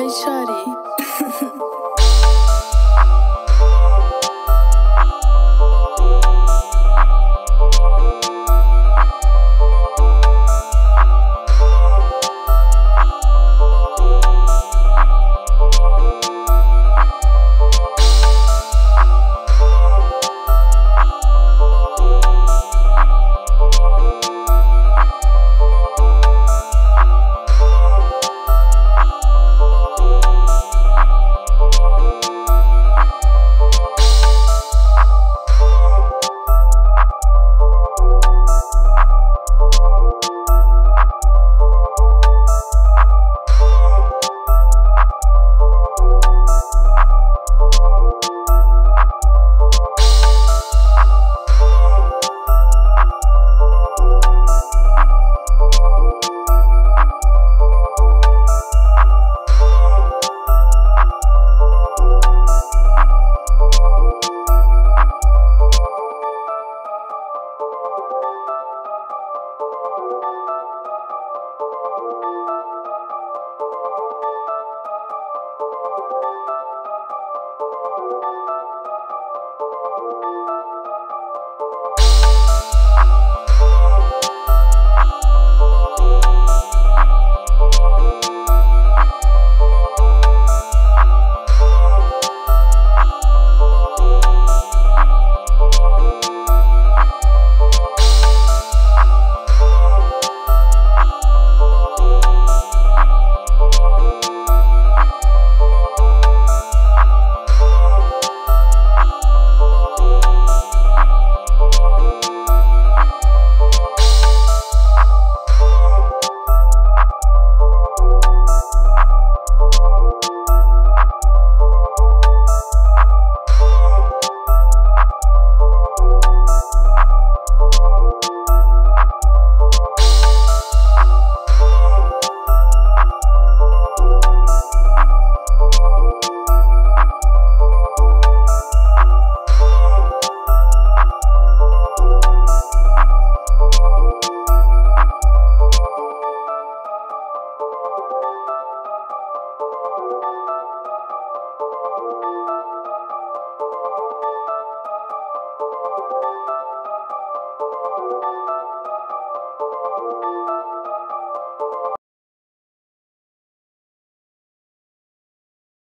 Hey, Shadi.